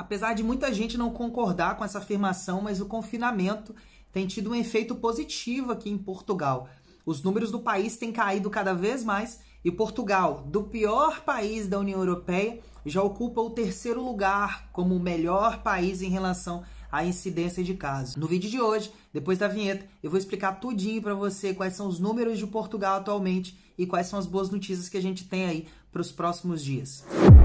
Apesar de muita gente não concordar com essa afirmação, mas o confinamento tem tido um efeito positivo aqui em Portugal. Os números do país têm caído cada vez mais e Portugal, do pior país da União Europeia, já ocupa o terceiro lugar como o melhor país em relação à incidência de casos. No vídeo de hoje, depois da vinheta, eu vou explicar tudinho para você quais são os números de Portugal atualmente e quais são as boas notícias que a gente tem aí para os próximos dias. Thiago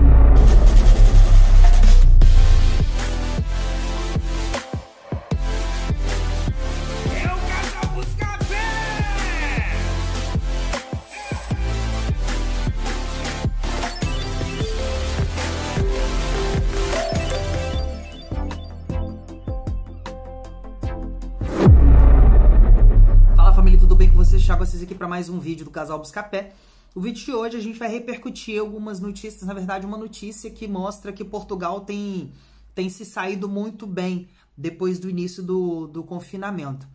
aqui para mais um vídeo do Casal Buscapé. O vídeo de hoje a gente vai repercutir algumas notícias, na verdade uma notícia que mostra que Portugal tem, tem se saído muito bem depois do início do, do confinamento.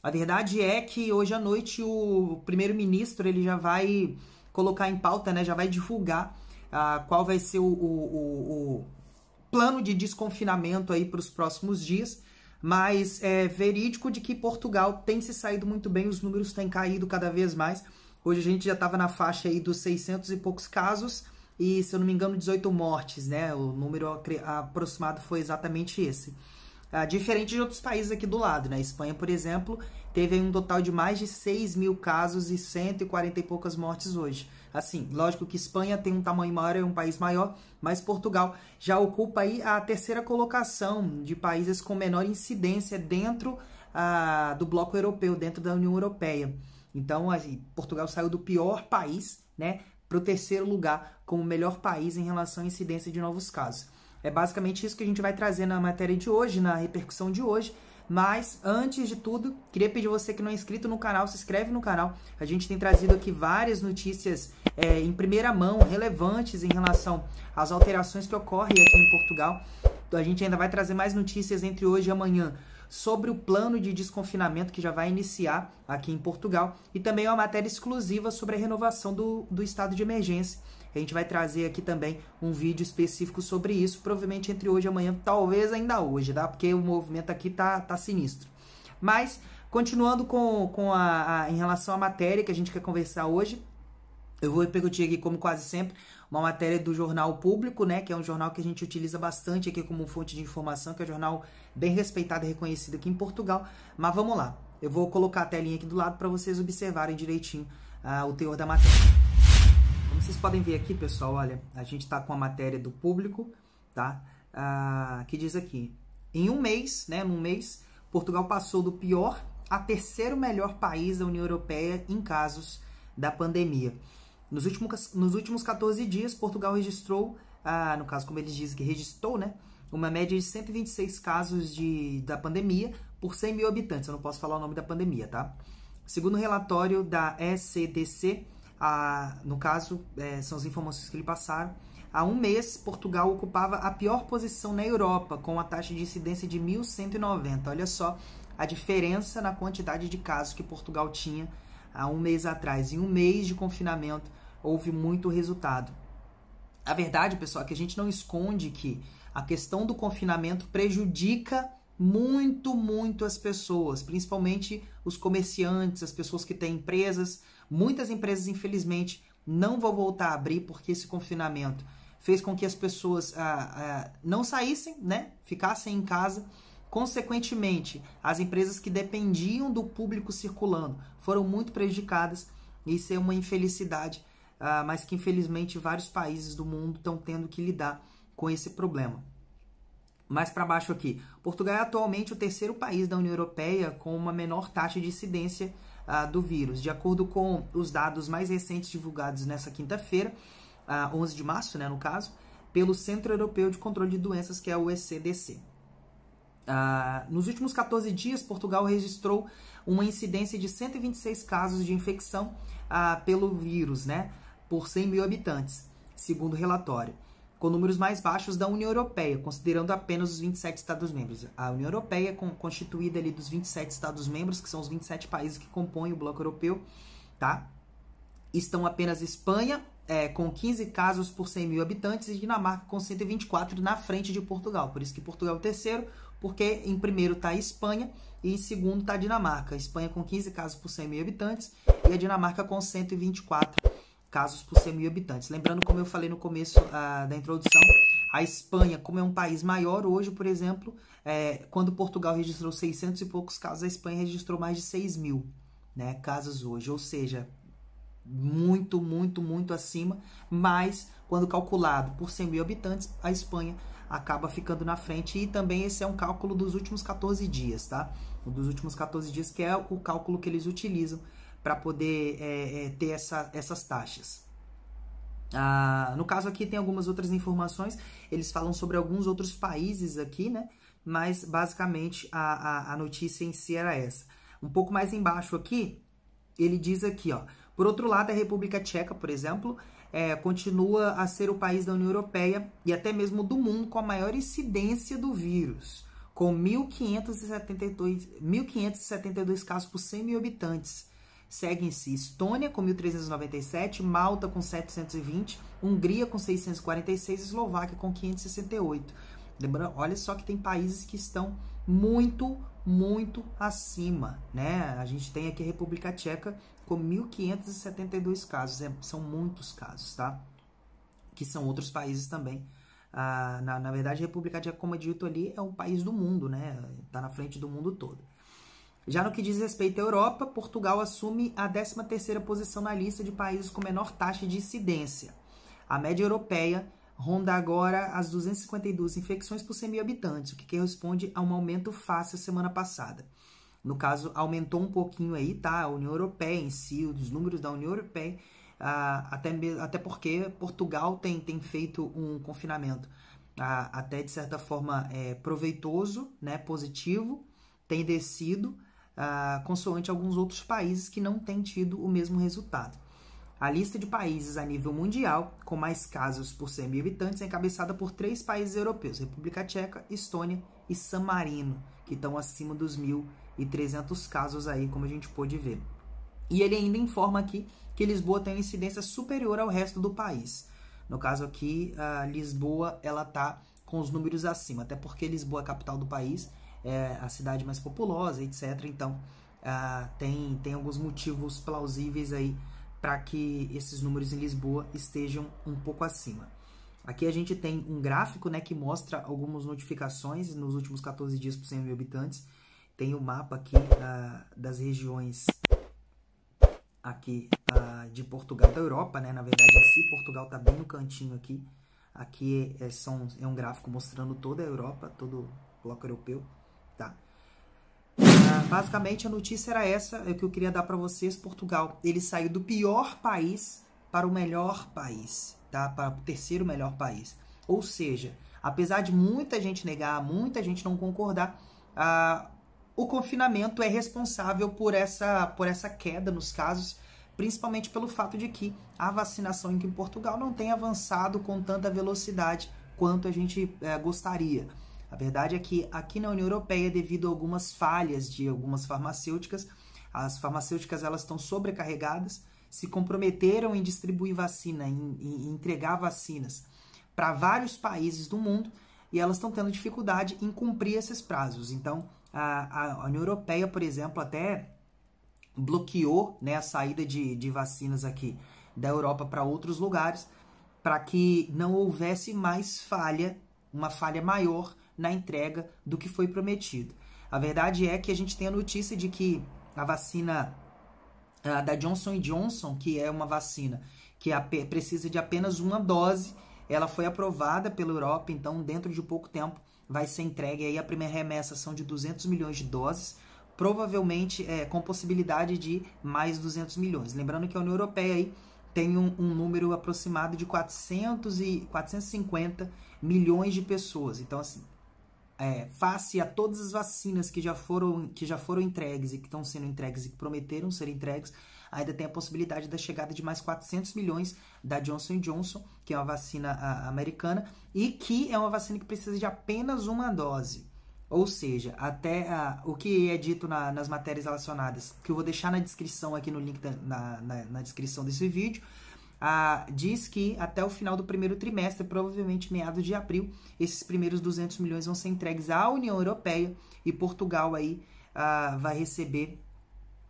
A verdade é que hoje à noite o primeiro-ministro ele já vai colocar em pauta, né, já vai divulgar uh, qual vai ser o, o, o, o plano de desconfinamento aí para os próximos dias mas é verídico de que Portugal tem se saído muito bem, os números têm caído cada vez mais. Hoje a gente já estava na faixa aí dos 600 e poucos casos e, se eu não me engano, 18 mortes, né? O número aproximado foi exatamente esse. Ah, diferente de outros países aqui do lado, né? A Espanha, por exemplo, teve um total de mais de 6 mil casos e 140 e poucas mortes hoje. Assim, lógico que Espanha tem um tamanho maior, é um país maior, mas Portugal já ocupa aí a terceira colocação de países com menor incidência dentro ah, do bloco europeu, dentro da União Europeia. Então, Portugal saiu do pior país, né, para o terceiro lugar como melhor país em relação à incidência de novos casos. É basicamente isso que a gente vai trazer na matéria de hoje, na repercussão de hoje. Mas, antes de tudo, queria pedir você que não é inscrito no canal, se inscreve no canal. A gente tem trazido aqui várias notícias é, em primeira mão, relevantes em relação às alterações que ocorrem aqui em Portugal. A gente ainda vai trazer mais notícias entre hoje e amanhã sobre o plano de desconfinamento que já vai iniciar aqui em Portugal e também uma matéria exclusiva sobre a renovação do, do estado de emergência a gente vai trazer aqui também um vídeo específico sobre isso, provavelmente entre hoje e amanhã, talvez ainda hoje, tá? Porque o movimento aqui tá, tá sinistro. Mas, continuando com, com a, a, em relação à matéria que a gente quer conversar hoje, eu vou repercutir aqui, como quase sempre, uma matéria do Jornal Público, né? Que é um jornal que a gente utiliza bastante aqui como fonte de informação, que é um jornal bem respeitado e reconhecido aqui em Portugal. Mas vamos lá. Eu vou colocar a telinha aqui do lado para vocês observarem direitinho uh, o teor da matéria. Vocês podem ver aqui, pessoal, olha, a gente está com a matéria do público, tá? Ah, que diz aqui, em um mês, né, num mês, Portugal passou do pior a terceiro melhor país da União Europeia em casos da pandemia. Nos últimos, nos últimos 14 dias, Portugal registrou, ah, no caso, como eles dizem que registrou, né, uma média de 126 casos de, da pandemia por 100 mil habitantes. Eu não posso falar o nome da pandemia, tá? Segundo o relatório da ECDC, a, no caso, é, são as informações que lhe passaram. Há um mês, Portugal ocupava a pior posição na Europa, com a taxa de incidência de 1.190. Olha só a diferença na quantidade de casos que Portugal tinha há um mês atrás. Em um mês de confinamento, houve muito resultado. A verdade, pessoal, é que a gente não esconde que a questão do confinamento prejudica muito, muito as pessoas, principalmente os comerciantes, as pessoas que têm empresas. Muitas empresas, infelizmente, não vão voltar a abrir porque esse confinamento fez com que as pessoas ah, ah, não saíssem, né? Ficassem em casa. Consequentemente, as empresas que dependiam do público circulando foram muito prejudicadas. Isso é uma infelicidade, ah, mas que infelizmente vários países do mundo estão tendo que lidar com esse problema mais para baixo aqui. Portugal é atualmente o terceiro país da União Europeia com uma menor taxa de incidência uh, do vírus. De acordo com os dados mais recentes divulgados nessa quinta-feira, uh, 11 de março, né, no caso, pelo Centro Europeu de Controle de Doenças, que é o ECDC. Uh, ah, nos últimos 14 dias, Portugal registrou uma incidência de 126 casos de infecção pelo vírus, né, por 100 mil habitantes, segundo o relatório com números mais baixos da União Europeia, considerando apenas os 27 Estados-membros. A União Europeia constituída ali dos 27 Estados-membros, que são os 27 países que compõem o bloco europeu, tá? Estão apenas Espanha, é, com 15 casos por 100 mil habitantes e Dinamarca com 124 na frente de Portugal. Por isso que Portugal é o terceiro, porque em primeiro está a Espanha e em segundo está a Dinamarca. A Espanha com 15 casos por 100 mil habitantes e a Dinamarca com 124 casos por 100 mil habitantes. Lembrando, como eu falei no começo uh, da introdução, a Espanha, como é um país maior, hoje, por exemplo, é, quando Portugal registrou 600 e poucos casos, a Espanha registrou mais de 6 mil né, casos hoje. Ou seja, muito, muito, muito acima, mas quando calculado por 100 mil habitantes, a Espanha acaba ficando na frente e também esse é um cálculo dos últimos 14 dias, tá? Dos últimos 14 dias, que é o cálculo que eles utilizam para poder é, é, ter essa, essas taxas. Ah, no caso aqui tem algumas outras informações, eles falam sobre alguns outros países aqui, né? Mas basicamente a, a, a notícia em si era essa. Um pouco mais embaixo aqui, ele diz aqui, ó. Por outro lado, a República Tcheca, por exemplo, é, continua a ser o país da União Europeia e até mesmo do mundo com a maior incidência do vírus, com 1.572, 1.572 casos por 100 mil habitantes. Seguem-se Estônia com 1.397, Malta com 720, Hungria com 646 e Eslováquia com 568. Lembrando, olha só que tem países que estão muito, muito acima, né? A gente tem aqui a República Tcheca com 1.572 casos, é, são muitos casos, tá? Que são outros países também. Ah, na, na verdade, a República Tcheca, como é dito ali, é um país do mundo, né? Tá na frente do mundo todo. Já no que diz respeito à Europa, Portugal assume a 13ª posição na lista de países com menor taxa de incidência. A média europeia ronda agora as 252 infecções por 100 mil habitantes, o que corresponde a um aumento face à semana passada. No caso, aumentou um pouquinho aí, tá? A União Europeia em si, os números da União Europeia, uh, até, até porque Portugal tem, tem feito um confinamento uh, até de certa forma é, proveitoso, né? Positivo, tem descido, uh, consoante alguns outros países que não têm tido o mesmo resultado. A lista de países a nível mundial com mais casos por 100 mil habitantes é encabeçada por três países europeus: República Tcheca, Estônia e San Marino, que estão acima dos 1.300 casos aí, como a gente pôde ver. E ele ainda informa aqui que Lisboa tem uma incidência superior ao resto do país. No caso aqui, Lisboa ela tá com os números acima, até porque Lisboa é a capital do país é a cidade mais populosa, etc. Então, uh, tem, tem alguns motivos plausíveis aí para que esses números em Lisboa estejam um pouco acima. Aqui a gente tem um gráfico né, que mostra algumas notificações nos últimos 14 dias por 100 mil habitantes. Tem o um mapa aqui uh, das regiões aqui uh, de Portugal, da Europa, né? Na verdade, assim, Portugal está bem no cantinho aqui. Aqui é, são, é um gráfico mostrando toda a Europa, todo o bloco europeu. Tá? Ah, basicamente a notícia era essa, é que eu queria dar para vocês. Portugal, ele saiu do pior país para o melhor país, tá? Para o terceiro melhor país. Ou seja, apesar de muita gente negar, muita gente não concordar, ah, o confinamento é responsável por essa, por essa queda nos casos, principalmente pelo fato de que a vacinação em Portugal não tem avançado com tanta velocidade quanto a gente é, gostaria. A verdade é que aqui na União Europeia, devido a algumas falhas de algumas farmacêuticas, as farmacêuticas elas estão sobrecarregadas, se comprometeram em distribuir vacina, em, em entregar vacinas para vários países do mundo e elas estão tendo dificuldade em cumprir esses prazos. Então, a, a União Europeia, por exemplo, até bloqueou né, a saída de, de vacinas aqui da Europa para outros lugares para que não houvesse mais falha, uma falha maior na entrega do que foi prometido. A verdade é que a gente tem a notícia de que a vacina uh, da Johnson Johnson, que é uma vacina que precisa de apenas uma dose, ela foi aprovada pela Europa, então dentro de pouco tempo vai ser entregue aí a primeira remessa são de 200 milhões de doses, provavelmente é, com possibilidade de mais 200 milhões. Lembrando que a União Europeia aí tem um, um, número aproximado de 400 e 450 milhões de pessoas. Então, assim, é, face a todas as vacinas que já foram que já foram entregues e que estão sendo entregues e que prometeram ser entregues, ainda tem a possibilidade da chegada de mais 400 milhões da Johnson Johnson, que é uma vacina a, americana e que é uma vacina que precisa de apenas uma dose. Ou seja, até a, o que é dito na, nas matérias relacionadas, que eu vou deixar na descrição aqui no link da, na, na, na descrição desse vídeo, ah, diz que até o final do primeiro trimestre, provavelmente meados de abril, esses primeiros 200 milhões vão ser entregues à União Europeia e Portugal aí ah, vai receber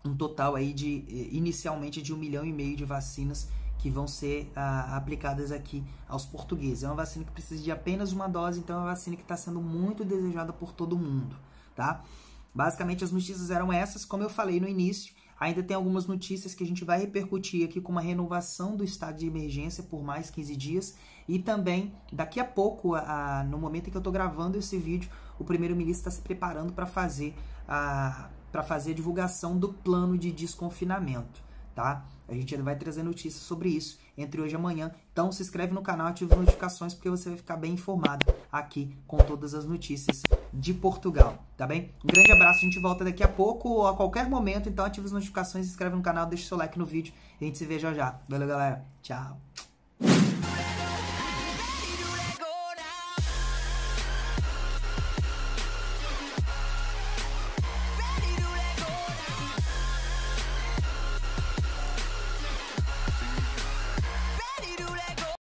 um total aí de inicialmente de um milhão e meio de vacinas que vão ser ah, aplicadas aqui aos portugueses. É uma vacina que precisa de apenas uma dose, então é uma vacina que está sendo muito desejada por todo mundo, tá? Basicamente as notícias eram essas, como eu falei no início. Ainda tem algumas notícias que a gente vai repercutir aqui com uma renovação do estado de emergência por mais 15 dias. E também daqui a pouco, a, no momento em que eu estou gravando esse vídeo, o primeiro-ministro está se preparando para fazer a para fazer a divulgação do plano de desconfinamento, tá? A gente vai trazer notícias sobre isso entre hoje e amanhã. Então se inscreve no canal, ativa as notificações porque você vai ficar bem informado aqui com todas as notícias de Portugal, tá bem? Um grande abraço, a gente volta daqui a pouco ou a qualquer momento, então ativa as notificações, se inscreve no canal, deixa o seu like no vídeo a gente se vê já já. Valeu, galera. Tchau.